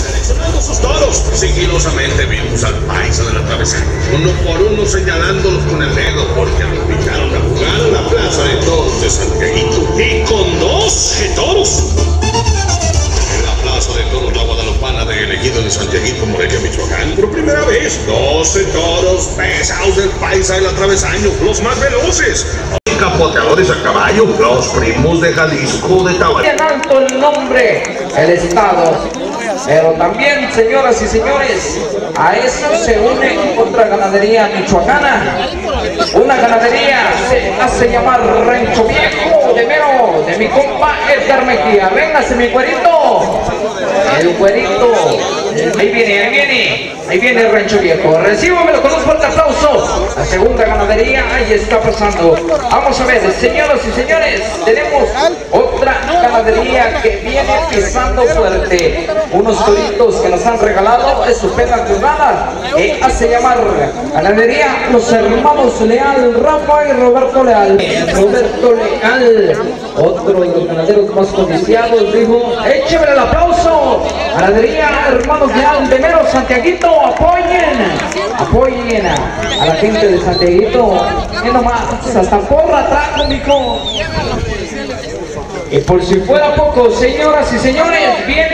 Seleccionando sus toros, sigilosamente vimos al paisa de la travesía, uno por uno señalándolos con el dedo, porque los invitaron a jugar a la plaza de toros de Santiaguito, y con dos toros. En la plaza de toros la guadalupana de elegido de Santiaguito, Morelia, Michoacán, por primera vez, 12 toros pesados del paisa del atravesaño, los más veloces. Y capoteadores a caballo, los primos de Jalisco de Tabasco. en alto el nombre, el Estado. Pero también, señoras y señores, a eso se une otra ganadería michoacana. Una ganadería se hace llamar Rancho Viejo de Mero, de mi compa Edgar Mejía. Véngase mi güerito. El güerito. Ahí viene, ahí viene. Ahí viene el Rancho Viejo. Recíbamelo con un fuerte aplauso. La segunda ganadería, ahí está pasando. Vamos a ver, señoras y señores, tenemos otra ganadería que viene pisando fuerte. Unos toritos que nos han regalado estupenda jornada. Que hace llamar ganadería los hermanos Leal, Rafa y Roberto Leal. Roberto Leal, otro de los ganaderos más codiciados, dijo, écheme el aplauso. Ganadería hermanos de Mero, Santiaguito, apoyen, apoyen a, la gente de Santiaguito. Y nomás, hasta porra trajo, mijo. Y por si fuera poco, señoras y señores, viene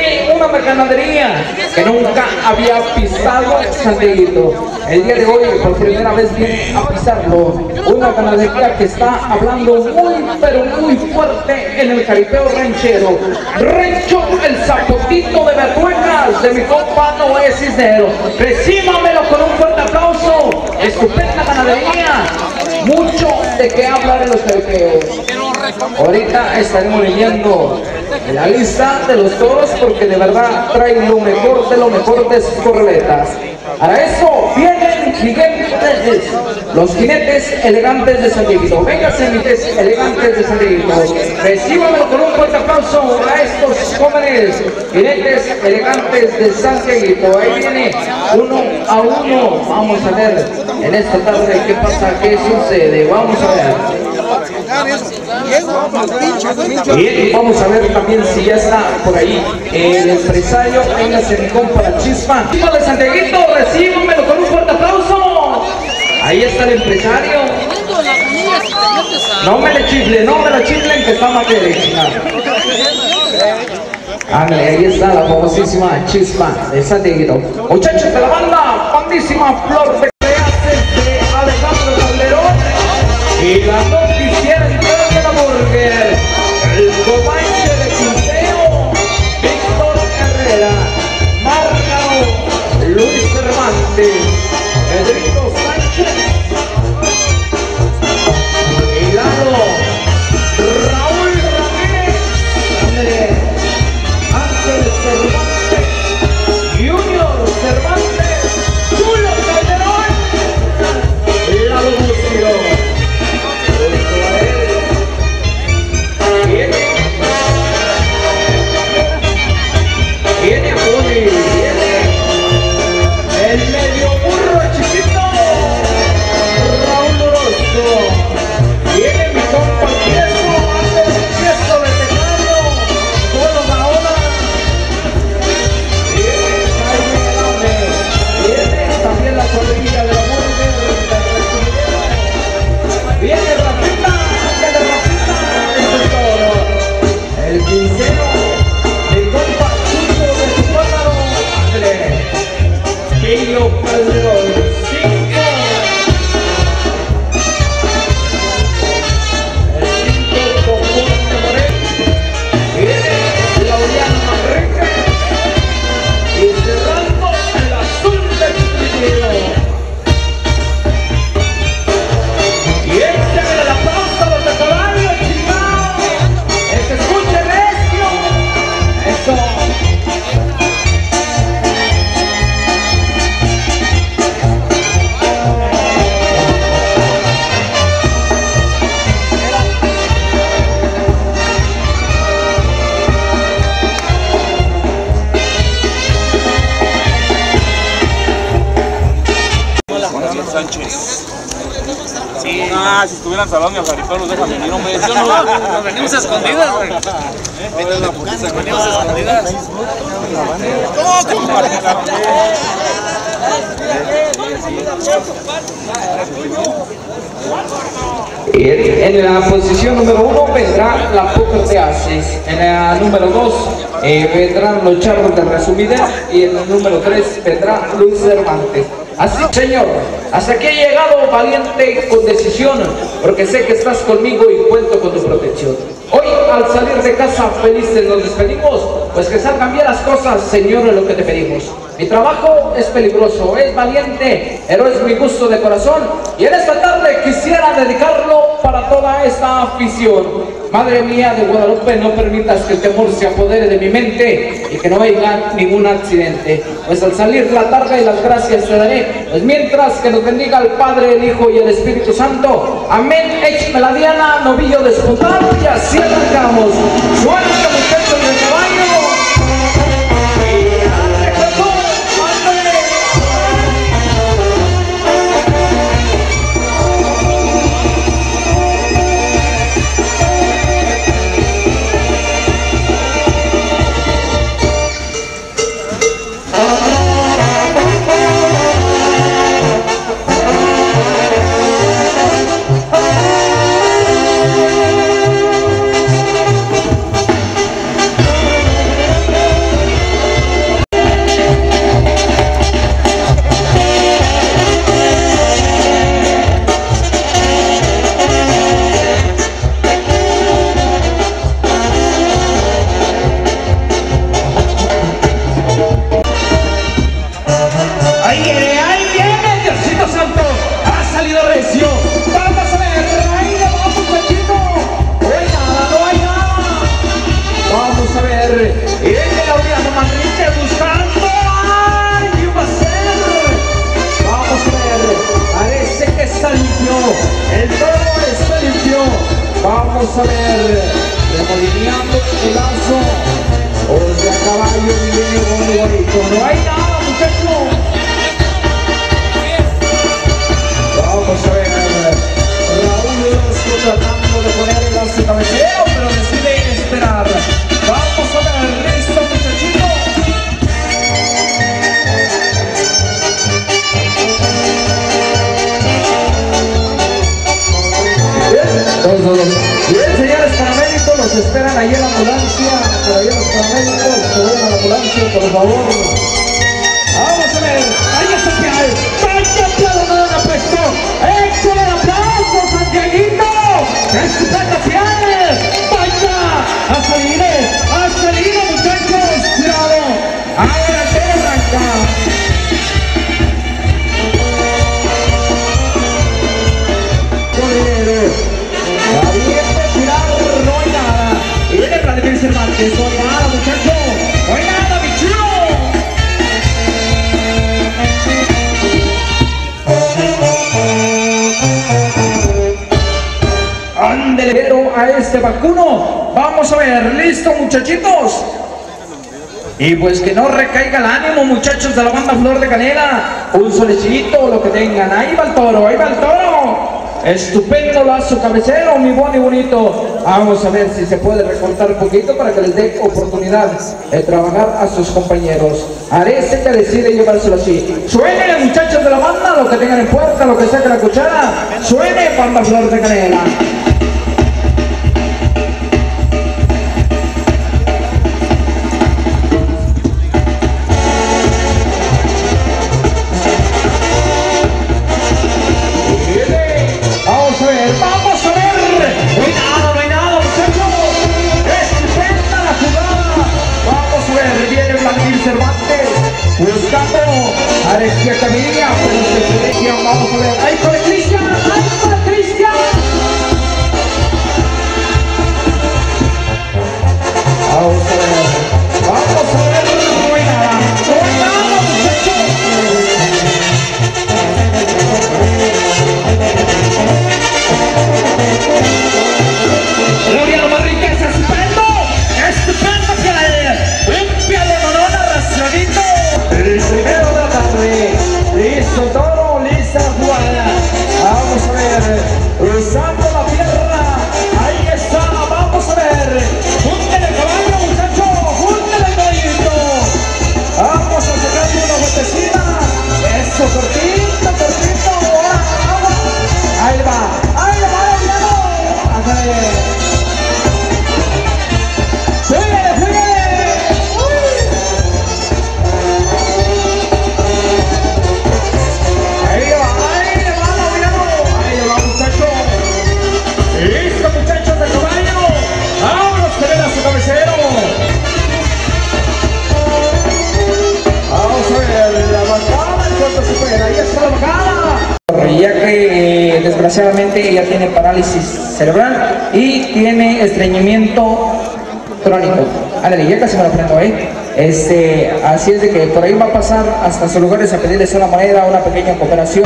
una ganadería que nunca había pisado Santiaguito. El día de hoy, por primera vez, viene a pisarlo. Una ganadería que está hablando muy, pero muy fuerte en el caripeo ranchero. Rancho El Zapotito de Bertuecas, de mi compa Noé Cisnero. Recíbamelo con un fuerte aplauso. Estupenda ganadería. Mucho de qué hablar en los caripeos. Ahorita estaremos leyendo la lista de los toros porque de verdad traen lo mejor de lo mejor de sus correletas. Para eso vienen jinetes, los jinetes elegantes de San Diego. Véngase, jinetes elegantes de San Diego. Recíbamelo con un fuerte aplauso a estos jóvenes jinetes elegantes de San Diego. Ahí viene uno a uno. Vamos a ver en esta tarde qué pasa, qué sucede. Vamos a ver. Bien, vamos a ver también si ya está por ahí el empresario. Véngase mi compa la chispa. Chispa de recíbamelo con un fuerte aplauso. Ahí está el empresario. No me le chifle, no me la chiflen que está más ahí está la famosísima chispa de Santiaguito. Muchachos de la banda, bandísima flor de Alejandro Calderón. Y la posición número uno vendrá la Poker de Asis. En la número dos eh, vendrán los charros de resumida. Y en el número tres vendrá Luis Cervantes. Así, Señor, hasta aquí he llegado valiente con decisión, porque sé que estás conmigo y cuento con tu protección. Hoy, al salir de casa felices nos despedimos, pues que salgan bien las cosas, Señor, es lo que te pedimos. Mi trabajo es peligroso, es valiente, pero es mi gusto de corazón. Y en esta tarde quisiera dedicarlo para toda esta afición. Madre mía de Guadalupe, no permitas que el temor se apodere de mi mente y que no venga ningún accidente. Pues al salir la tarde las gracias te daré. Pues mientras que nos bendiga el Padre, el Hijo y el Espíritu Santo. Amén. Ex meladiana, novillo despuntado y así arrancamos. Suerte muchachos favor. Vamos a ver, ahí está Pial. Vaya aplauso no han puesto. Échale el aplauso, Santiaguito. Este vacuno. Vamos a ver, listo muchachitos. Y pues que no recaiga el ánimo, muchachos de la banda Flor de Canela. Un solecito, lo que tengan. Ahí va el toro, ahí va el toro. Estupendo lazo cabecero, mi y bonito. Vamos a ver si se puede recortar un poquito para que les dé oportunidad de trabajar a sus compañeros. Arece que decide llevárselo así. Suene, muchachos de la banda, lo que tengan en puerta, lo que saque la cuchara. Suene, banda Flor de Canela. Desgraciadamente ella tiene parálisis cerebral y tiene estreñimiento crónico. Ándale, ya casi me lo prendo, ¿eh? Este, así es de que por ahí va a pasar hasta sus lugares a pedirles una moneda, una pequeña cooperación.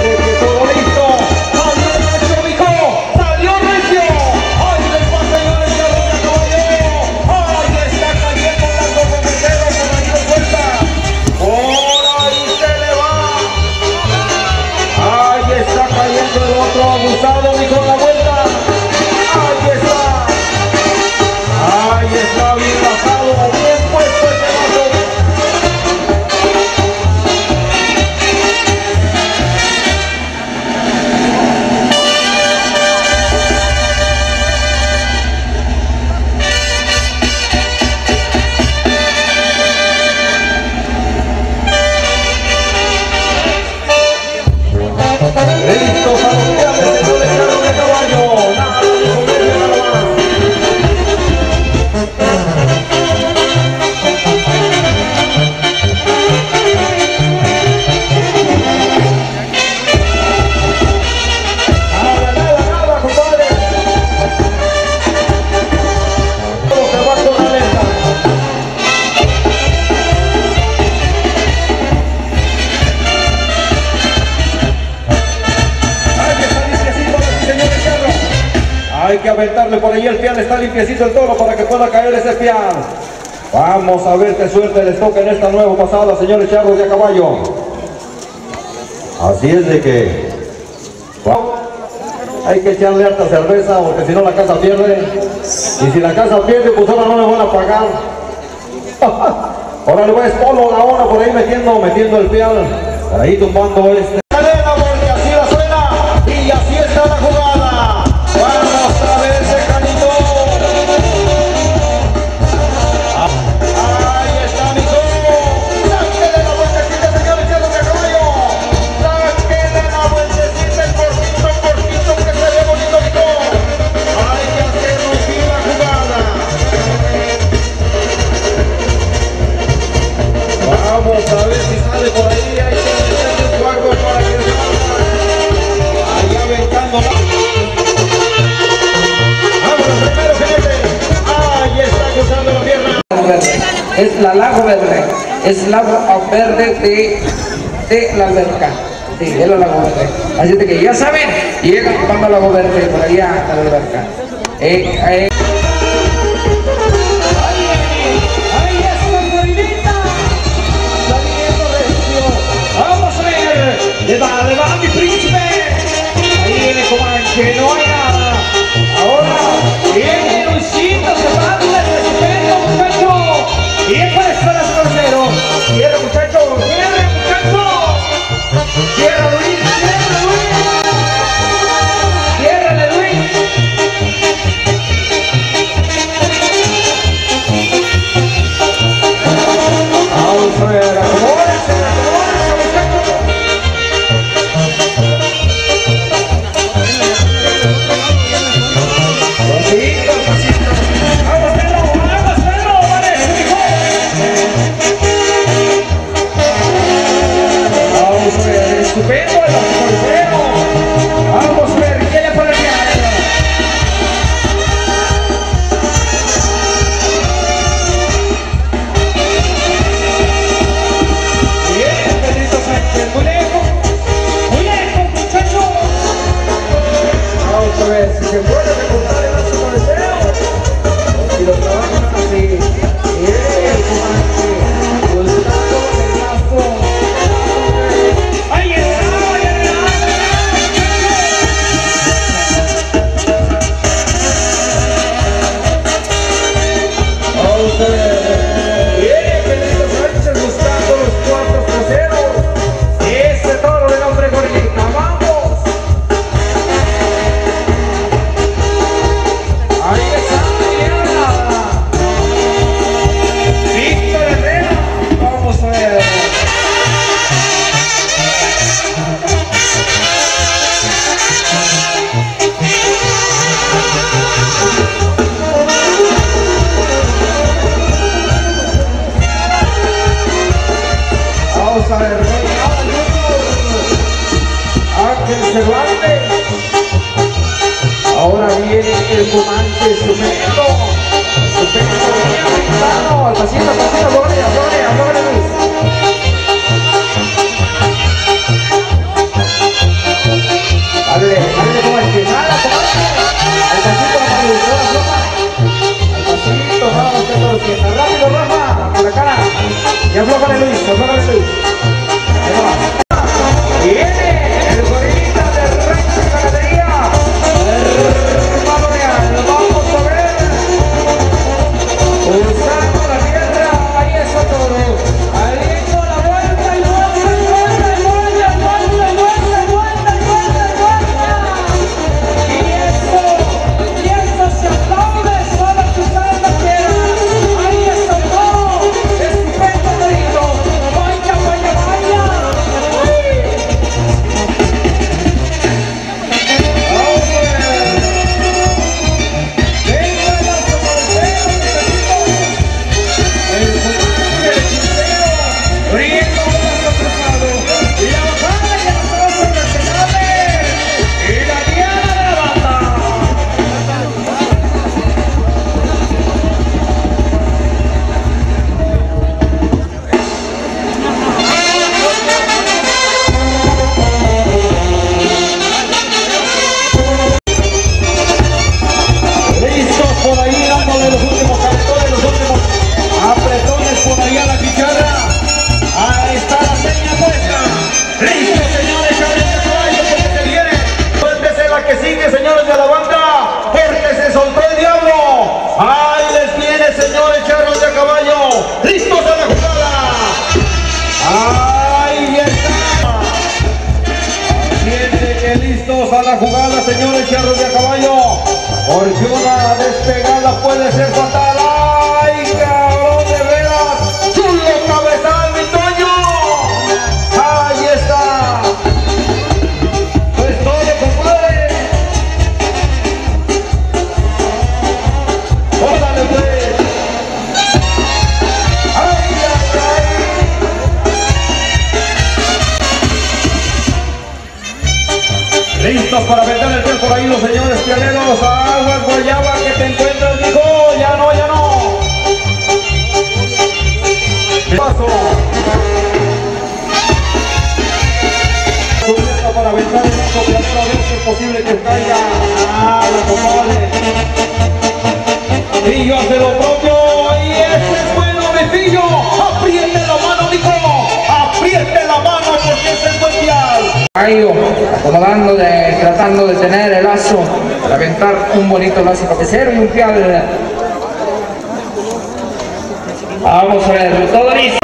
Por ahí el pial, está limpiecito el toro para que pueda caer ese pial. Vamos a ver qué suerte les toca en esta nueva pasada, señores charros de a caballo. Así es de que hay que echarle harta cerveza porque si no la casa pierde. Y si la casa pierde, pues ahora no le van a pagar. Ahora le voy a polo la hora por ahí metiendo, metiendo el pial. Por ahí tumbando este. Verde. Es lago verde de, de la alberca. Sí, es la lago verde. Así que ya saben, llegan tomando lago verde por allá a la alberca. Eh, eh. Le va, le va mi príncipe. Ahí viene Comanche, no hay Peso Ahora viene el comandante Sumendo. Sumendo viene gritando. Al pasito, al pasito, Luis. Dale, dale como. Al pasito, al pasito, al vamos. Rápido, Rafa, a la cara. Y Luis, aflójale, Luis. Viene. posible que caiga a ah, los compadre. Y yo hace lo propio, y ese es bueno, mi. Apriete la mano, Nico. Apriete la mano, porque ese es buen Caído, acomodando, de, tratando de tener el lazo, de aventar un bonito lazo cabecero y un pial. Vamos a ver, todo listo.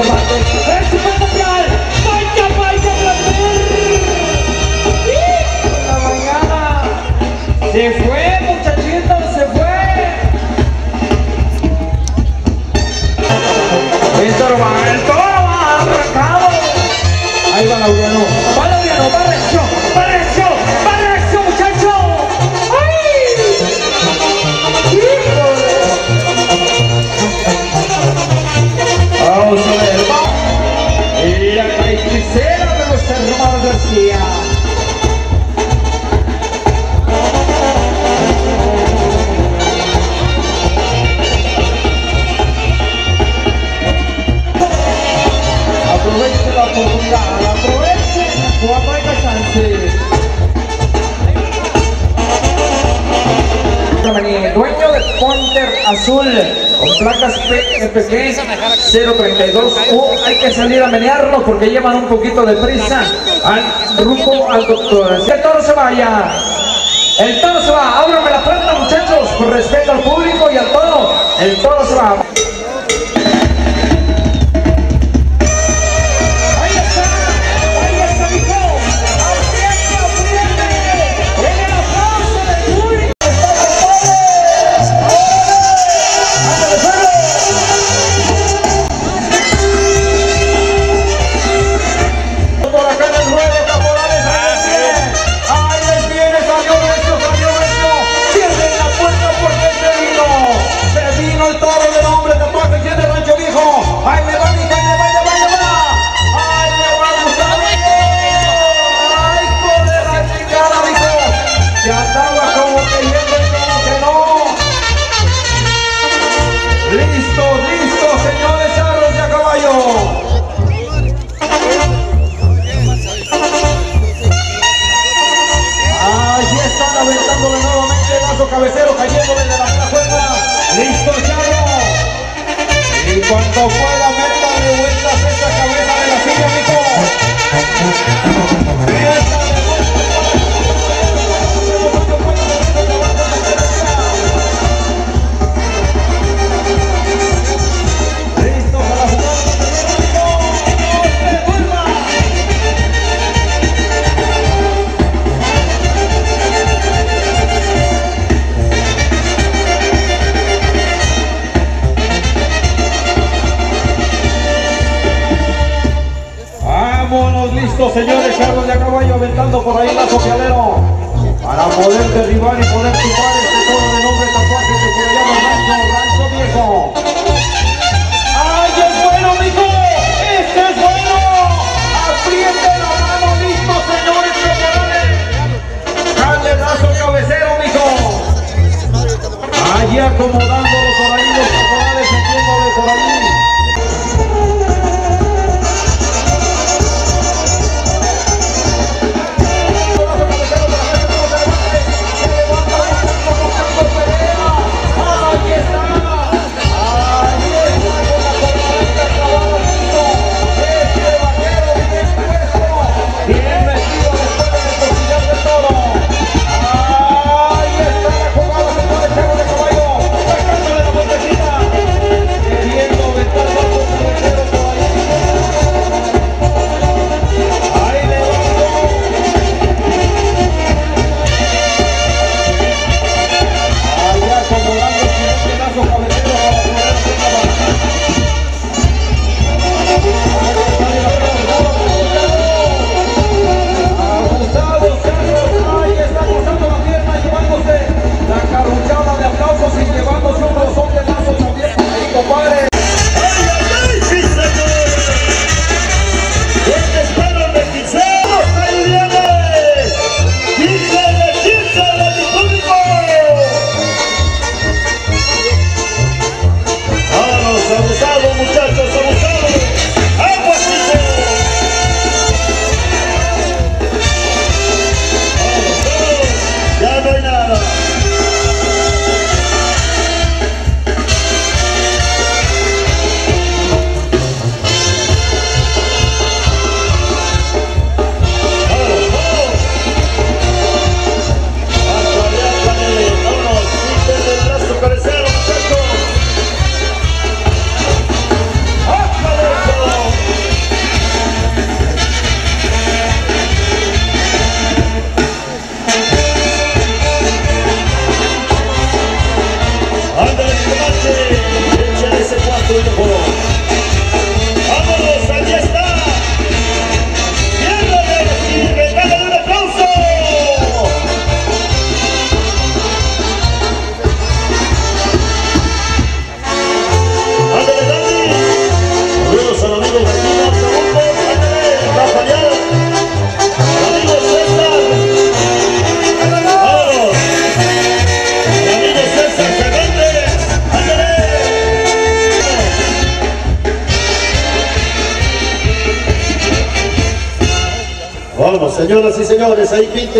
Come on, Dueño de Ponter Azul con placas PFP 032 oh, hay que salir a menearlo porque llevan un poquito de prisa al rumbo al doctor. Que el toro se vaya. El toro se va. Ábrame la puerta muchachos. Por respeto al público y al toro. El toro se va. for what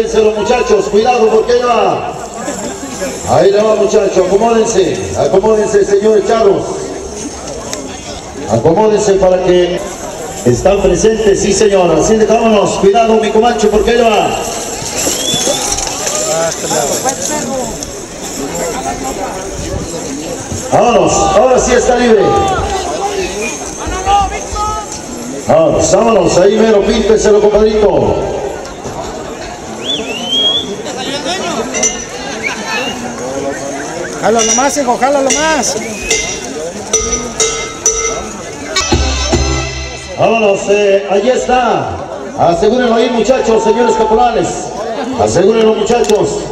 Acomódense muchachos, cuidado porque ahí va. Ahí le va muchachos, acomódense, acomódense señores charros. Acomódense para que están presentes, sí señora. Así dejámonos, cuidado mi comancho porque ahí va. Vámonos, ahora sí está libre. Vámonos, vámonos, ahí mero, pínteselo compadrito. Jálalo más, hijo, jálalo más. Vámonos, eh, está. Asegúrenlo ahí, muchachos, señores capulares. Asegúrenlo, muchachos.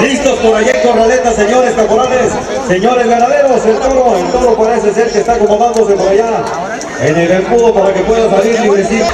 Listos por allá en señores temporales, señores ganaderos. El toro, el toro parece ser que está acomodándose por allá en el embudo para que pueda salir librecito.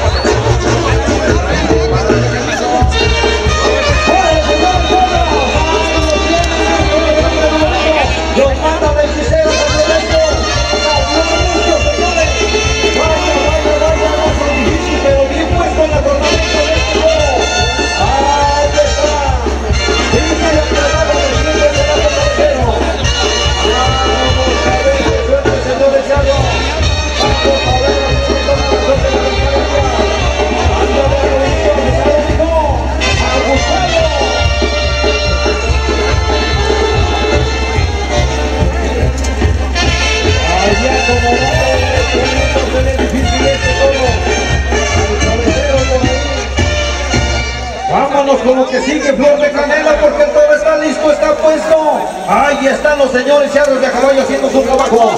lo que sigue, flor de canela, porque todo está listo, está puesto. Ahí están los señores charros de caballo haciendo su trabajo,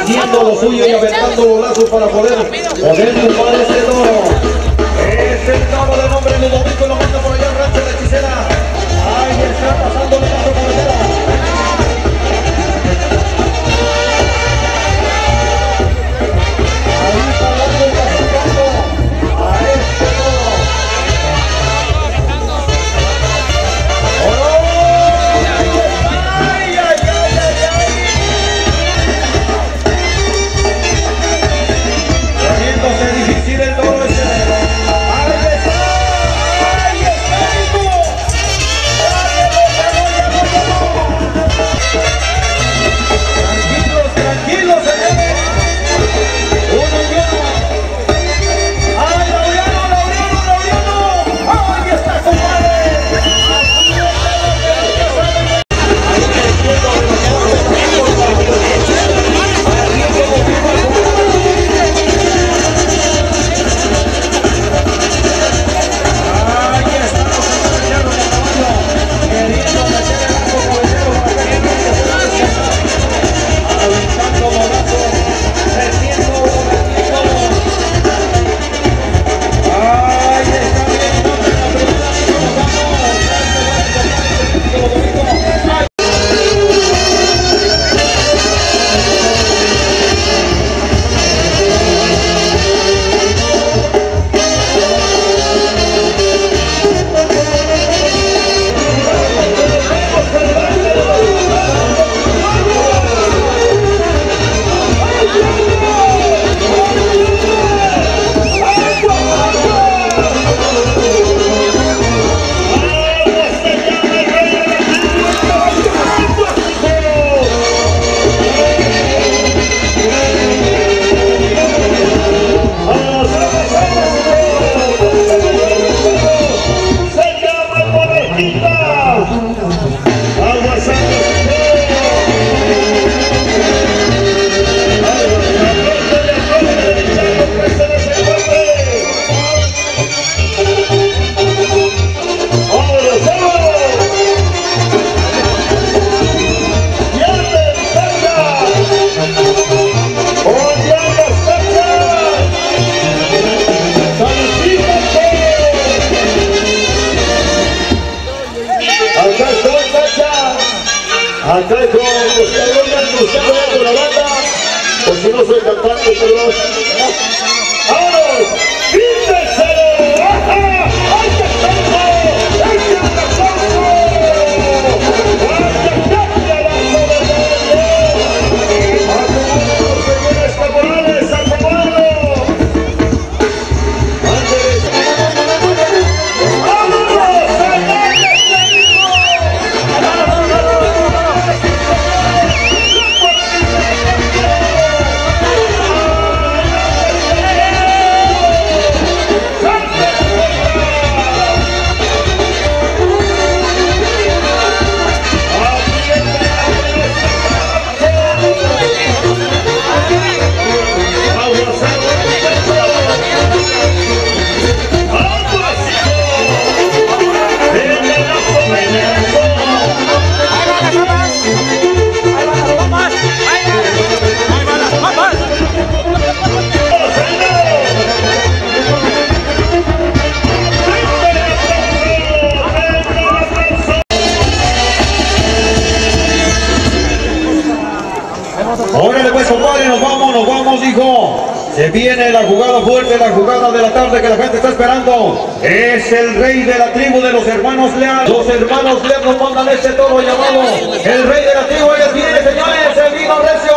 haciendo lo suyo y aventando los lazos para poder poder tumbar ese toro. Es el toro de nombre Ludovico rey de la tribu de los hermanos Leal. Los hermanos Leal nos mandan este toro llamado el rey de la tribu. Viene, señores, el vino recio.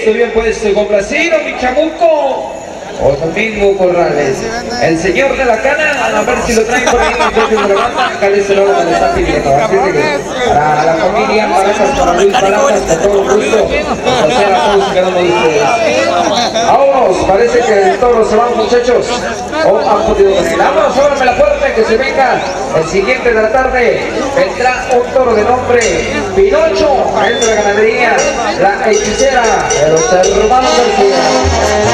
Esto bien puesto, complacido, mi chamuco. O Domingo Corrales. El señor de la cana, a ver si lo traen por ahí, la banda. Acá les lo que le está pidiendo. Así que Para la familia, para Luis Barajas, con todo gusto. Hacer a todos cada uno parece que el toro se va, muchachos. O han podido venir. Vámonos, ábrame la puerta que se venga. El siguiente de la tarde vendrá un toro de nombre Pinocho, agente de ganadería, la hechicera de los hermanos García.